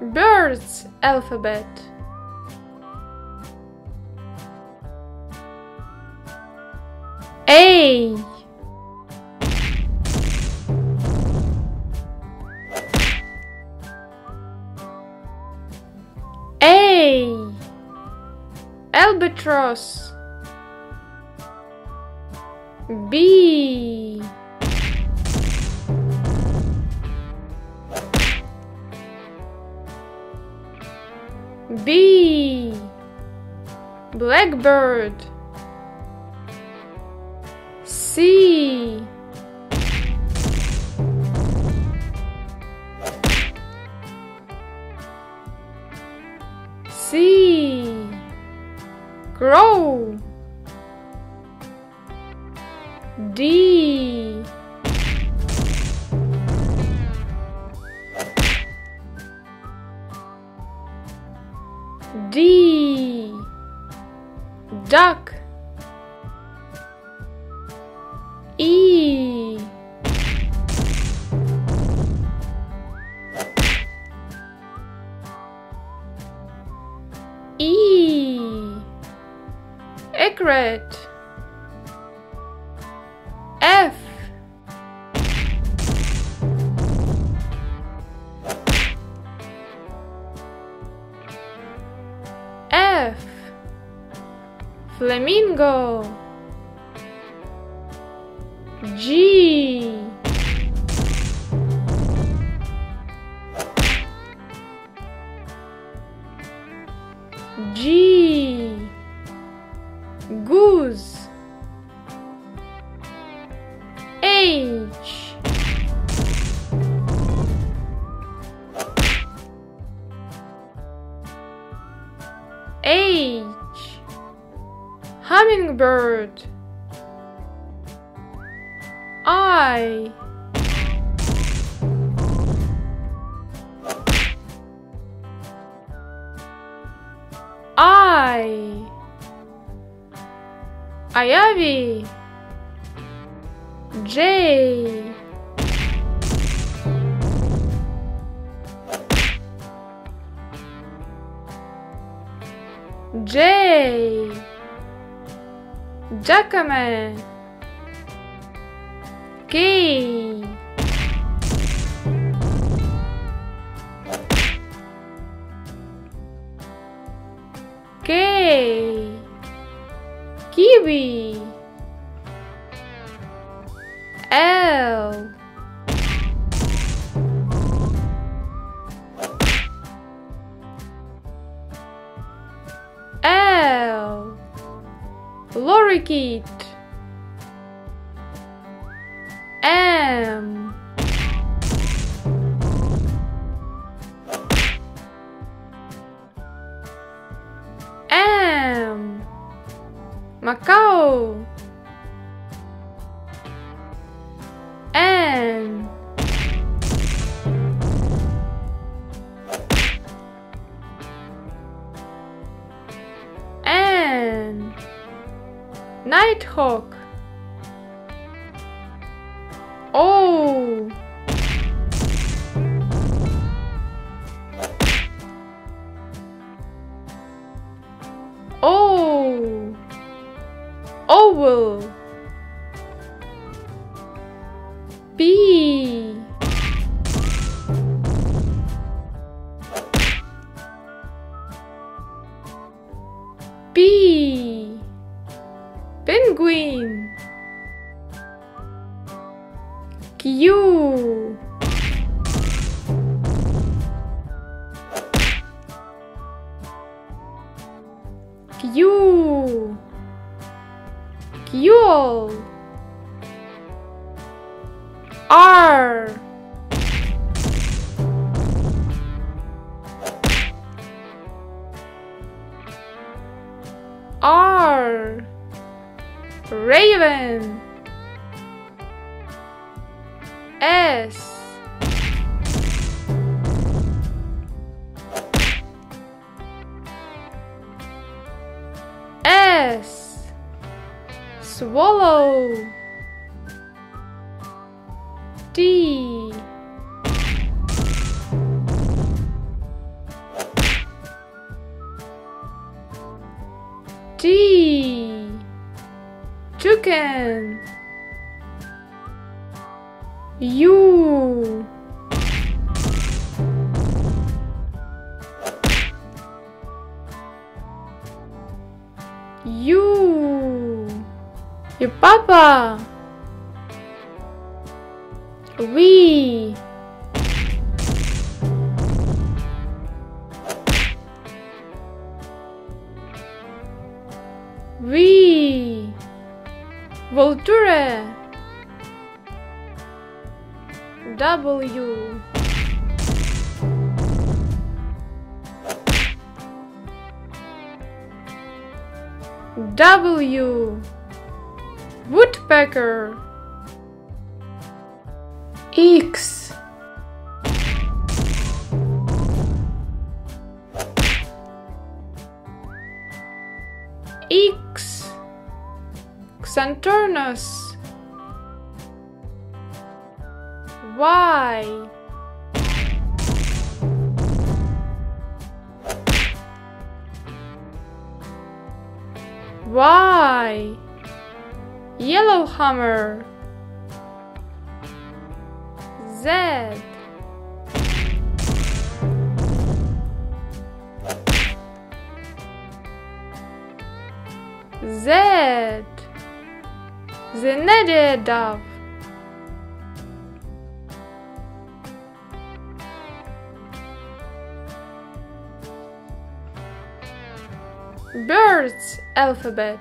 Bird's alphabet. A. A. Albatross. B Blackbird C. C. Crow. D Duck. E E Egret. F. F Flamingo. G. G Hummingbird. I I Ivy J J Jacamar K K Kiwi. L Lorikeet M. M. Macaw Nighthawk Q Q Quail R R Raven S. S. Swallow. D. D. Chicken. U. You! Your papa. We. We. Vulture. W. W. Woodpecker. X. X. Xanthornus. Y. Y. Yellowhammer. Z. Z. Zenaida dove. Birds alphabet.